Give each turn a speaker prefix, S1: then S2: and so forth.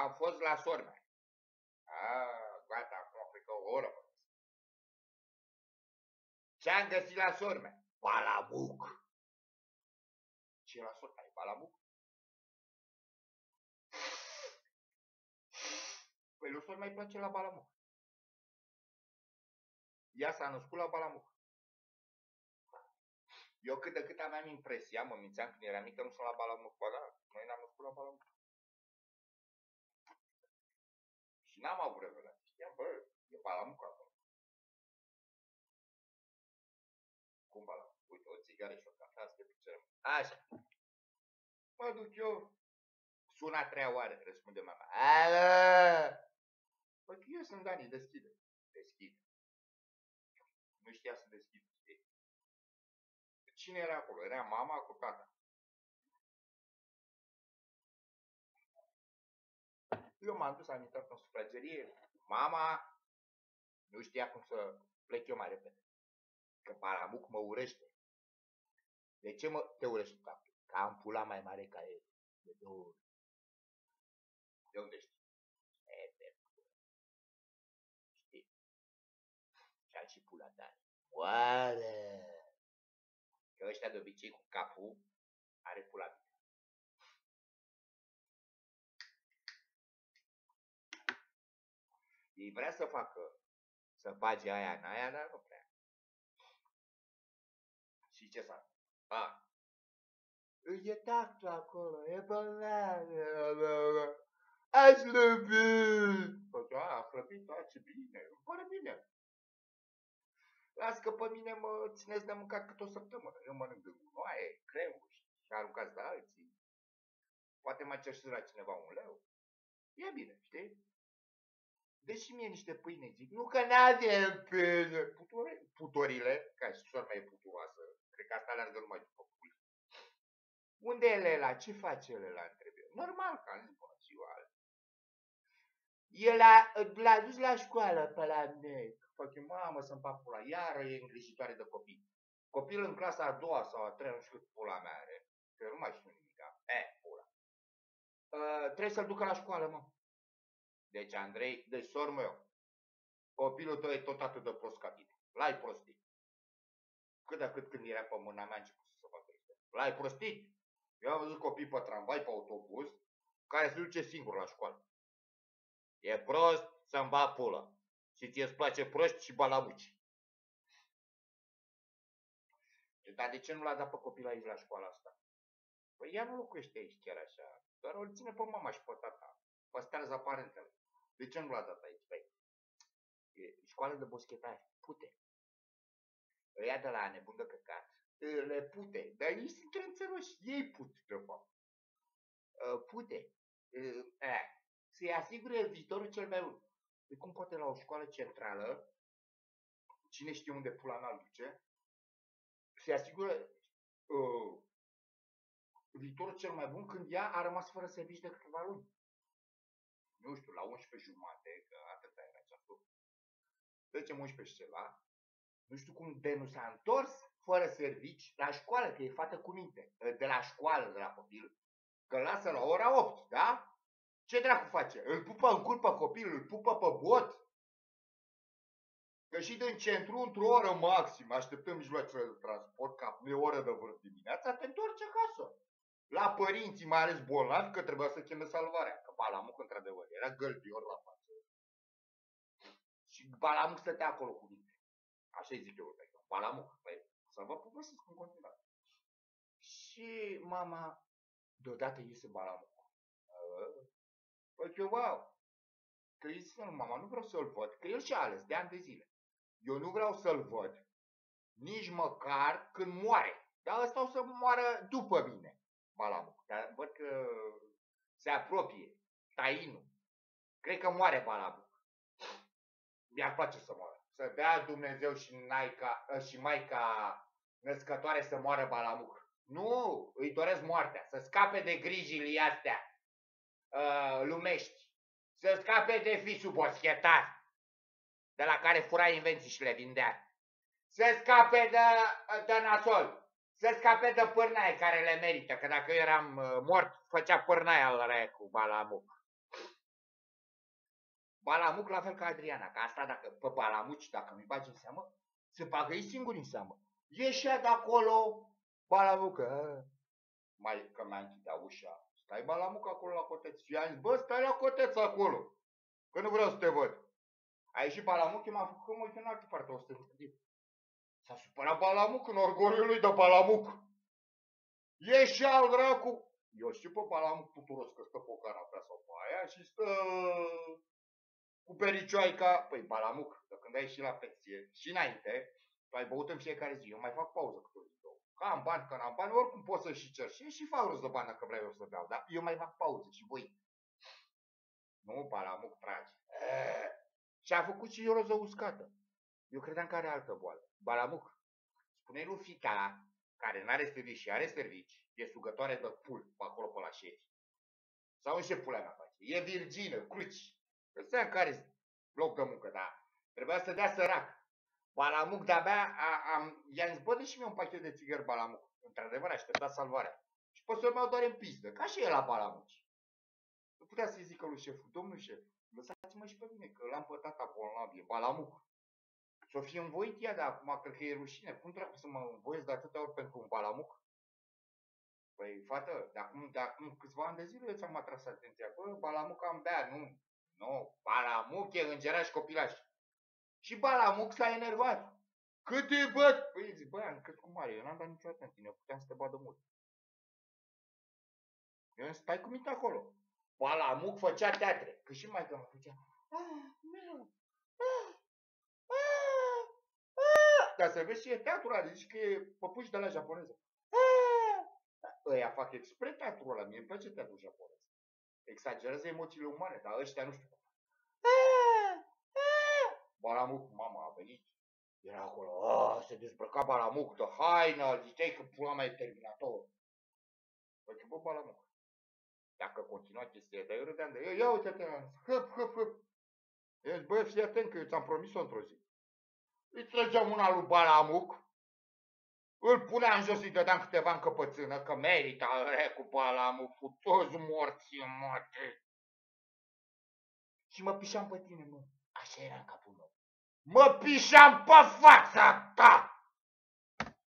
S1: Am fost la sormea. A, gata, acum cred că o oră. mă. Ce am găsit la sormea? Balamuc. Ce e la sormea? E balamuc? Păi lui sormea îi place la balamuc. Ea s-a născut la balamuc. Eu cât de cât aveam impresia, mă mințeam când eram mică, nu sunt la balamuc, bă, da, noi ne-am născut la balamuc. N-am avut revelații. Știam, bă, e balamuc acolo. Cum balamuc? Uite, o țigară și o cafea, să te picem. Așa. Mă duc eu. Sună a treia oară, răspunde mama. Alo! Păi că eu sunt Dani, deschide. Deschide. Nu știa să deschide, știi? Cine era acolo? Era mama cu tata. Eu m-am dus, am intrat în sufragerie. Mama nu știa cum să plec eu mai repede. Că Balamuc mă urăște. De ce mă te urăști capul? Că am pula mai mare ca el. De două ori. De unde știi? E, de pula. Știi? Și am și pula tare. Oare? Că ăștia de obicei cu capul are pula mică. Ei vrea să facă, să bage aia în aia, dar nu prea. Și ce s-a A. E tactul acolo, e bolnav. Aș slăbi. Păi, a, a slăbit, a, ce bine, îmi pare bine. Las că pe mine mă țineți de mâncat cât o săptămână. Eu mănânc de gunoaie, cremuri și aruncați la alții. Poate mai cer și la cineva un leu. E bine, știi? Deși mie niște pâine, zic, nu că n-avem pâine. Putore, putorile, ca și sora mea e puturoasă, cred că asta alergă numai după pui. Unde e Lela? Ce face Lela? Întreb eu. Normal, că am zis, bună ziua. El a, l-a dus la școală pe la mine. Fac eu, mamă, să-mi fac pula. Iară e îngrijitoare de copii. Copil în clasa a doua sau a treia, nu știu cât pula mea are. Că eu nu mai știu nimic. E, pula. Uh, trebuie să-l ducă la școală, mă. Deci, Andrei, deci, sor meu, copilul tău e tot atât de prost ca tine. L-ai prostit. Cât de cât când era pe mâna mea, a început să se facă este. L-ai prostit. Eu am văzut copii pe tramvai, pe autobuz, care se duce singur la școală. E prost să-mi va pulă. Și ție îți place proști și balamuci. Dar de ce nu l-a dat pe copil aici la școala asta? Păi ea nu locuiește aici chiar așa. Doar o ține pe mama și pe tata. Păstrează parentele. De ce nu l-a dat aici? Păi, e școală de boschetari. Pute. Ăia de la nebun de căcat. Le pute. Dar ei sunt înțeroși. Ei put, de fapt. Pute. E, să-i asigure viitorul cel mai bun. De cum poate la o școală centrală, cine știe unde pula mea duce, se asigură uh, viitorul cel mai bun când ea a rămas fără servici de câteva luni. Nu știu, la 11 jumate, că atâta era ceasul. Trecem 11 și ceva. Nu știu cum de nu s-a întors fără servici la școală, că e fată cu minte. De la școală, de la copil. Că lasă la ora 8, da? Ce dracu face? Îl pupă în cur pe copil, îl pupă pe bot? Că și din centru, într-o oră maxim, așteptăm mijloacele de transport, ca e oră de vârf dimineața, te întorci acasă. La părinții, mai ales bolnavi, că trebuia să cheme salvarea. Că Balamuc, într-adevăr, era gălbior la față. Și Balamuc stătea acolo cu mine. Așa zic eu, pe Balamuc, păi, să vă povestesc în continuare. Și mama, deodată iese Balamuc. Păi eu, wow, că zice, nu, mama, nu vreau să-l văd, că el și-a ales de ani de zile. Eu nu vreau să-l văd, nici măcar când moare. Dar ăsta o să moară după mine, Balamuc. Dar văd că se apropie, tainul. Cred că moare Balamuc. Mi-ar place să moară. Să dea Dumnezeu și, naica, și maica născătoare să moară Balamuc. Nu, îi doresc moartea, să scape de grijile astea uh, lumești, să scape de fisul boschetar, de la care fura invenții și le vindea, să scape de, de nasol, să scape de pârnaie care le merită, că dacă eu eram uh, mort, făcea pârnaie al cu balamuc. Balamuc la fel ca Adriana, că asta dacă, pe Balamuci, dacă nu-i bagi în seamă, se bagă ei singuri în seamă. Ieșea de acolo, Balamuc, a, mai, că mi-a închidea ușa. Stai Balamuc acolo la coteț. Și am zis, bă, stai la coteț acolo, că nu vreau să te văd. A ieșit Balamuc, m-a făcut că mă uit în altă parte, o să S-a supărat Balamuc în orgoliul lui de Balamuc. Ieși al dracu! Eu știu pe Balamuc tuturos că stă pe o canapea sau pe aia și stă cu pericioaica. Păi Balamuc, de când ai ieșit la pensie și înainte, tu ai băut în fiecare zi. Eu mai fac pauză cu zi două. Că am bani, că n-am bani, oricum pot să și cer și, și fac rost de bani dacă vreau eu să beau. Dar eu mai fac pauză și voi. Nu, Balamuc trage. Și a făcut și eu roză uscată. Eu credeam că are altă boală. Balamuc, spune lui fica, care n-are servici și are servici, e sugătoare de pul pe acolo pe la șefi. Sau ce pula mea face? E virgină, cruci. Ăsta în care loc de muncă, da. Trebuia să dea sărac. Balamuc de-abia am, i-am zis, bă, și mie un pachet de țigări Balamuc. Într-adevăr, aștepta salvarea. Și pe să mai doar în pistă, ca și el la Balamuci. Nu putea să-i zică lui șeful, domnul șef, lăsați-mă și pe mine, că l-am pătat bolnav, e Balamuc. S-o fi învoit ea, dar acum cred că e rușine. Cum trebuie să mă învoiesc de atâtea ori pentru un balamuc? Păi, fată, de acum, de acum câțiva ani de zile ți-am atras atenția. Bă, balamuc am bea, nu. Nu, balamuc e îngeraș copilaș. Și balamuc s-a enervat. Cât e, bă? Păi zic, băi, am cât cu mare, eu n-am dat niciodată în tine, eu puteam să te badă mult. Eu stai cu minte acolo. Balamuc făcea teatre. Că și mai că mă făcea. Ah, meu, Dar să vezi și e teatru ăla, zici că e păpuși de la japoneză. Ăia fac expre teatru ăla, mie îmi place teatru japonez. Exagerează emoțiile umane, dar ăștia nu știu. Balamuc, mama a venit, era acolo, oh, se dezbrăca Balamuc de haină, ziceai că pula mea e terminator. Păi ce bă, Balamuc, dacă continua chestia asta, eu râdeam de eu, ia uite-te, hăp, hăp, hăp. Eu zic, bă, fii atent că eu ți-am promis-o într-o zi. Îi trăgeam una lui Balamuc, îl puneam jos, îi dădeam câteva încăpățână, că merită cu Balamuc, cu toți morții în moarte. Și mă pișam pe tine, mă. Așa era în capul meu. Mă pișam pe fața ta!